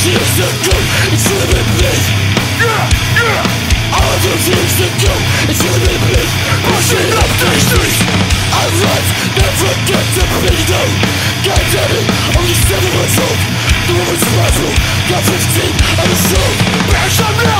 Pushing us to go, it's me Yeah, yeah All the things to go, it's me Pushing up the streets Our lives never get to be known God damn it, only seven months old The woman's rival, got 15 on the soul Man, so now,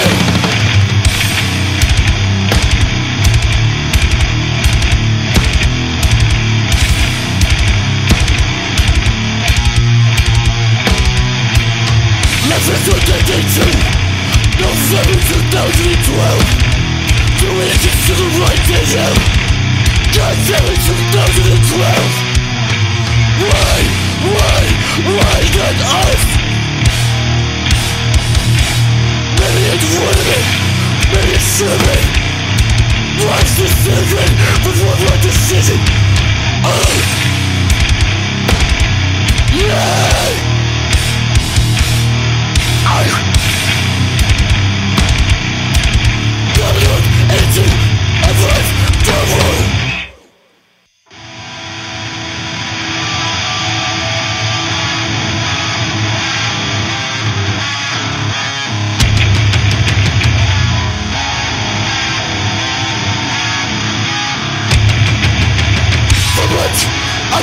2012 Doing it to the right vision God damn it, 2012 Why, why, why not us? Maybe it would be, maybe it should be What's the secret with one right decision? Oh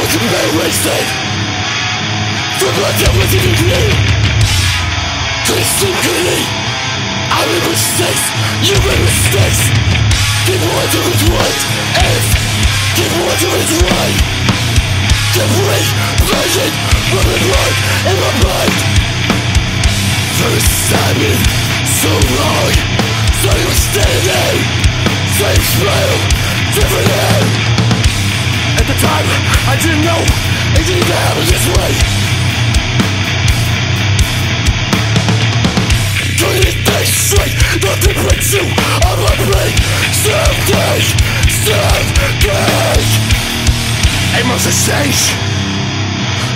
A man wasted For my devil to be Twisted greedy I made mistakes, you made mistakes Keep what of it right If Keep what of it right Keep weak, pleasant, running right in my mind First time in so long you were standing Same smile, different end the time, I didn't know. It didn't happen this way. Straight. Nothing breaks you. On my brain Someday, someday Emotions change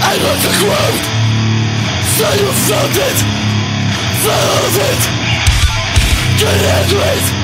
I want to grow So you found it Found it. Get handle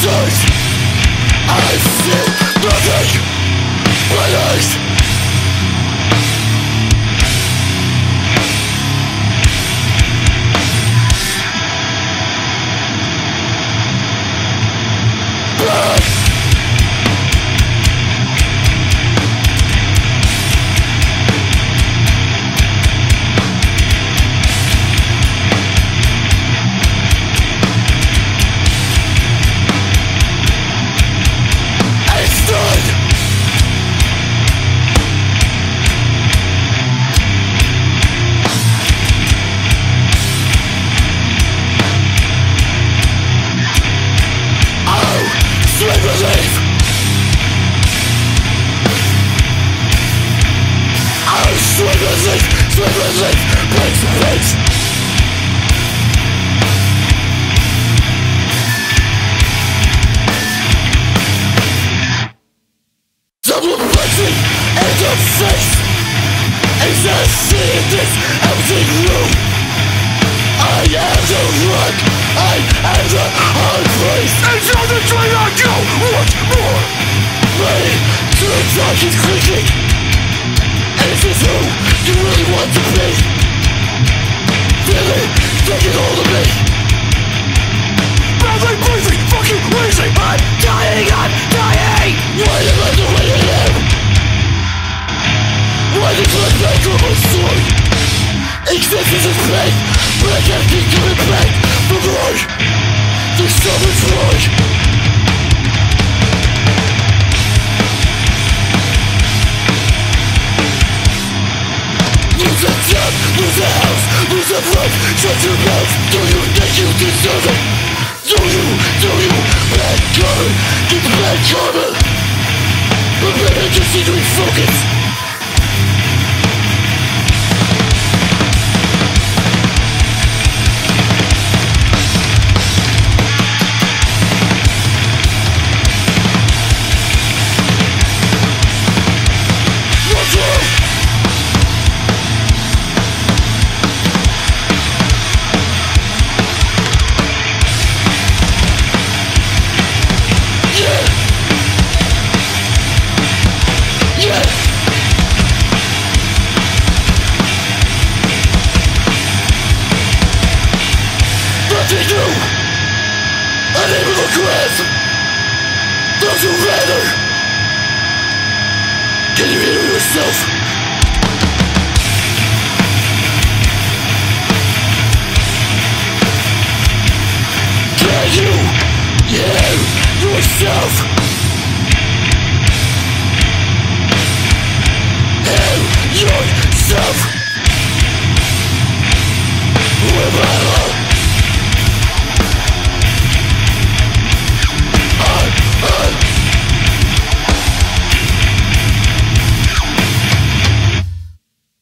flutters I feel nothing but Fucking clicking Is this who you really want to be Feeling, taking hold of me. Badly breathing, a friend Shut your mouth, do you think you deserve it? Do you, do you, bad karma Get the bad karma But better just need to refocus Those who rather Can you hear yourself? Can you hear yourself?